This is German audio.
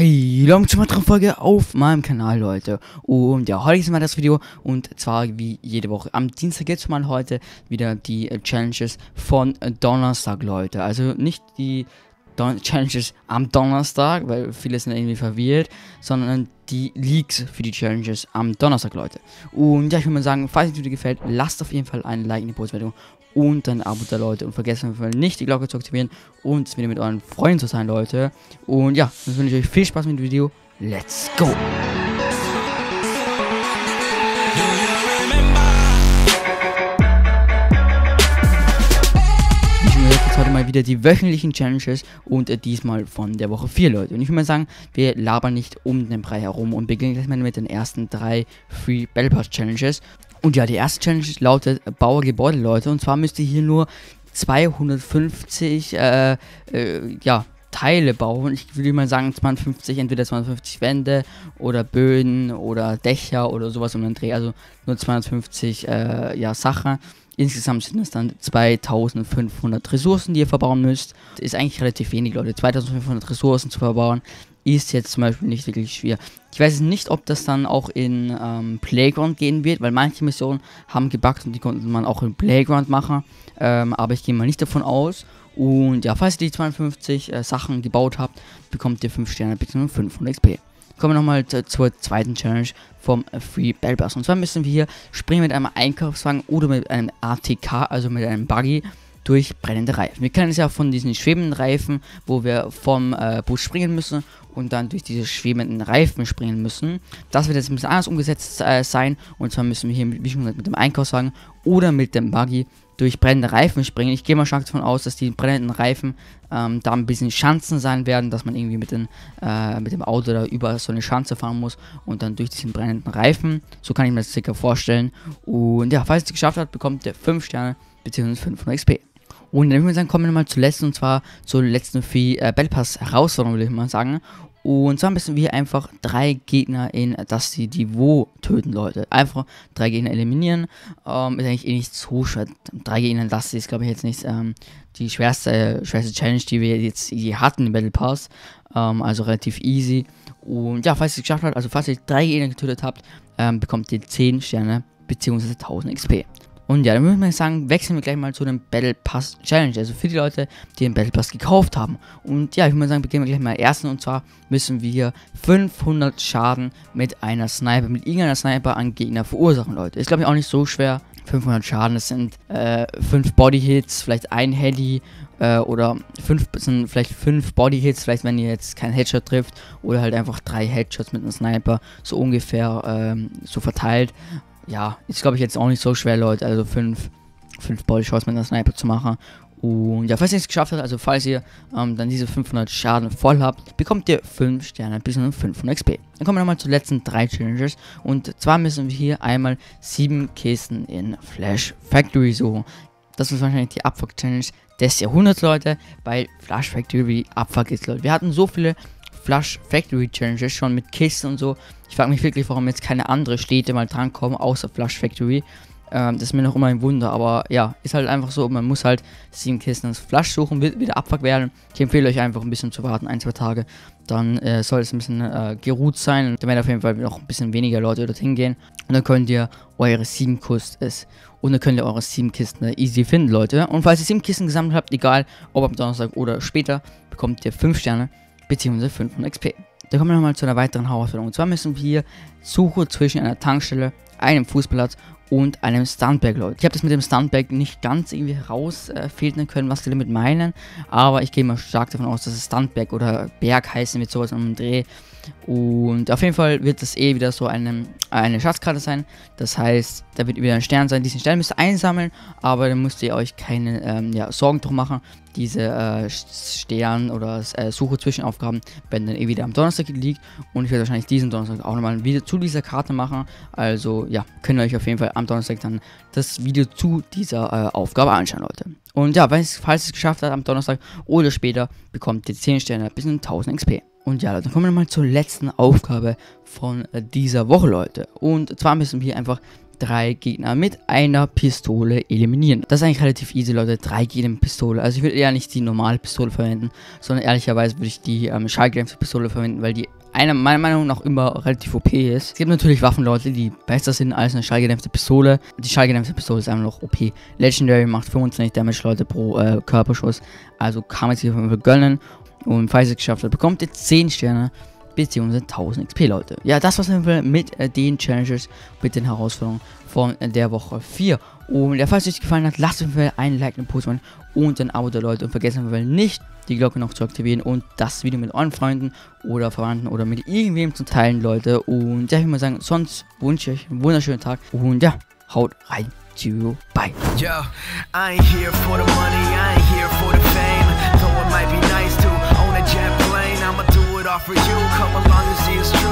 Hey, willkommen zu weiteren Folge auf meinem Kanal, Leute. Und ja, heute ist mal das Video und zwar wie jede Woche. Am Dienstag gibt es mal heute wieder die Challenges von Donnerstag, Leute. Also nicht die Challenges am Donnerstag, weil viele sind irgendwie verwirrt, sondern die Leaks für die Challenges am Donnerstag, Leute. Und ja, ich würde mal sagen, falls es dir gefällt, lasst auf jeden Fall ein Like in die Postmeldung und ein Abo da, Leute. Und vergesst auf jeden Fall nicht die Glocke zu aktivieren und wieder mit euren Freunden zu sein, Leute. Und ja, dann wünsche ich euch viel Spaß mit dem Video. Let's go! Wieder die wöchentlichen Challenges und äh, diesmal von der Woche 4, Leute. Und ich würde mal sagen, wir labern nicht um den Brei herum und beginnen gleich mal mit den ersten drei Free Battle Pass Challenges. Und ja, die erste Challenge lautet Bauer Gebäude, Leute. Und zwar müsst ihr hier nur 250, äh, äh, ja, Teile bauen. Ich würde mal sagen 250, entweder 250 Wände oder Böden oder Dächer oder sowas um den Dreh. Also nur 250 äh, ja, Sachen. Insgesamt sind es dann 2500 Ressourcen, die ihr verbauen müsst. Ist eigentlich relativ wenig, Leute. 2500 Ressourcen zu verbauen ist jetzt zum Beispiel nicht wirklich schwer. Ich weiß nicht, ob das dann auch in ähm, Playground gehen wird, weil manche Missionen haben gebackt und die konnte man auch in Playground machen. Ähm, aber ich gehe mal nicht davon aus. Und ja, falls ihr die 52 äh, Sachen gebaut habt, bekommt ihr 5 Sterne bzw. 500 XP. Kommen wir nochmal zur zweiten Challenge vom Free Battle Pass. Und zwar müssen wir hier springen mit einem Einkaufswagen oder mit einem ATK, also mit einem Buggy, durch brennende Reifen. Wir kennen es ja von diesen schwebenden Reifen, wo wir vom äh, Bus springen müssen und dann durch diese schwebenden Reifen springen müssen. Das wird jetzt ein bisschen anders umgesetzt äh, sein. Und zwar müssen wir hier, wie schon gesagt, mit dem Einkaufswagen oder mit dem Buggy durch brennende Reifen springen. Ich gehe mal stark davon aus, dass die brennenden Reifen ähm, da ein bisschen Schanzen sein werden, dass man irgendwie mit, den, äh, mit dem Auto da über so eine Schanze fahren muss und dann durch diesen brennenden Reifen. So kann ich mir das circa vorstellen. Und ja, falls es geschafft hat, bekommt ihr 5 Sterne bzw. 500 XP. Und dann würde ich sagen, kommen wir mal zur letzten, und zwar zur letzten äh, Battle Pass Herausforderung, würde ich mal sagen. Und zwar müssen wir einfach drei Gegner in das Niveau töten, Leute. Einfach drei Gegner eliminieren. Ähm, ist eigentlich eh nicht so schwer. Drei Gegner in das ist, glaube ich, jetzt nicht ähm, die schwerste, schwerste Challenge, die wir jetzt je hatten im Battle Pass. Ähm, also relativ easy. Und ja, falls ihr es geschafft habt, also falls ihr drei Gegner getötet habt, ähm, bekommt ihr 10 Sterne bzw. 1000 XP. Und ja, dann würde ich sagen, wechseln wir gleich mal zu dem Battle Pass Challenge. Also für die Leute, die den Battle Pass gekauft haben. Und ja, ich würde sagen, beginnen wir gleich mal ersten. Und zwar müssen wir 500 Schaden mit einer Sniper, mit irgendeiner Sniper an Gegner verursachen, Leute. Ist glaube ich auch nicht so schwer. 500 Schaden, das sind äh, 5 Body Hits, vielleicht ein Heady äh, oder 5 sind vielleicht 5 Body Hits, vielleicht wenn ihr jetzt keinen Headshot trifft oder halt einfach 3 Headshots mit einem Sniper, so ungefähr ähm, so verteilt ja, ist glaube ich jetzt auch nicht so schwer, Leute. Also 5 fünf Bodyshots mit einer Sniper zu machen. Und ja, falls ihr es geschafft habt, also falls ihr ähm, dann diese 500 Schaden voll habt, bekommt ihr 5 Sterne bis 500 XP. Dann kommen wir nochmal zu letzten drei Challenges. Und zwar müssen wir hier einmal 7 Kisten in Flash Factory suchen. Das ist wahrscheinlich die Abfuck-Challenge des Jahrhunderts, Leute, weil Flash Factory Abfuck ist, Leute. Wir hatten so viele Flash Factory Challenges schon mit Kisten und so. Ich frage mich wirklich, warum jetzt keine andere Städte mal drankommen, außer Flash Factory. Ähm, das ist mir noch immer ein Wunder, aber ja, ist halt einfach so, man muss halt sieben Kisten ins Flash suchen, wieder Abfuck werden. Ich empfehle euch einfach ein bisschen zu warten, ein, zwei Tage. Dann äh, soll es ein bisschen äh, geruht sein. Dann werden auf jeden Fall noch ein bisschen weniger Leute dorthin gehen. Und dann könnt ihr eure sieben Kisten und dann könnt ihr eure sieben Kisten easy finden, Leute. Und falls ihr sieben Kisten gesammelt habt, egal ob am Donnerstag oder später, bekommt ihr fünf Sterne bzw. 500 XP. Da kommen wir nochmal zu einer weiteren Herausforderung. Und zwar müssen wir Suche zwischen einer Tankstelle, einem Fußballplatz und einem Stuntbag, Leute. Ich habe das mit dem Stuntbag nicht ganz irgendwie herausfiltern äh, können, was die damit meinen, aber ich gehe mal stark davon aus, dass es Stuntbag oder Berg heißen wird, sowas um den Dreh. Und auf jeden Fall wird das eh wieder so eine, eine Schatzkarte sein. Das heißt, da wird wieder ein Stern sein. Diesen Stern müsst ihr einsammeln, aber dann müsst ihr euch keine ähm, ja, Sorgen drum machen. Diese äh, Stern- oder äh, Suche Zwischenaufgaben werden dann eh wieder am Donnerstag liegt. Und ich werde wahrscheinlich diesen Donnerstag auch nochmal ein Video zu dieser Karte machen. Also ja, könnt ihr euch auf jeden Fall am Donnerstag dann das Video zu dieser äh, Aufgabe anschauen, Leute. Und ja, falls ihr es geschafft habt am Donnerstag oder später, bekommt ihr 10 Sterne bis 1000 XP. Und ja, dann kommen wir mal zur letzten Aufgabe von dieser Woche, Leute. Und zwar müssen wir einfach drei Gegner mit einer Pistole eliminieren. Das ist eigentlich relativ easy, Leute. Drei Gegner mit Pistole. Also ich würde eher nicht die normale Pistole verwenden, sondern ehrlicherweise würde ich die ähm, Pistole verwenden, weil die einer meiner Meinung nach immer relativ OP ist. Es gibt natürlich Waffenleute, die besser sind als eine schallgedämpfte Pistole. Die schallgedämpfte Pistole ist einfach noch OP. Legendary macht 25 Damage, Leute, pro äh, Körperschuss. Also kann man sich auf jeden Fall gönnen. Und falls ihr es geschafft habt, bekommt ihr 10 Sterne beziehungsweise 1000 XP, Leute. Ja, das war's mit äh, den Challenges, mit den Herausforderungen von äh, der Woche 4. Und ja, falls es euch gefallen hat, lasst auf jeden Fall einen Like, einen Post und ein Abo da, Leute. Und vergesst auf jeden nicht, die Glocke noch zu aktivieren und das Video mit euren Freunden oder Verwandten oder mit irgendwem zu teilen, Leute. Und ja, ich würde mal sagen, sonst wünsche ich euch einen wunderschönen Tag und ja, haut rein. Bye. Yo, jet plane, I'ma do it all for you. Come along and see it's true.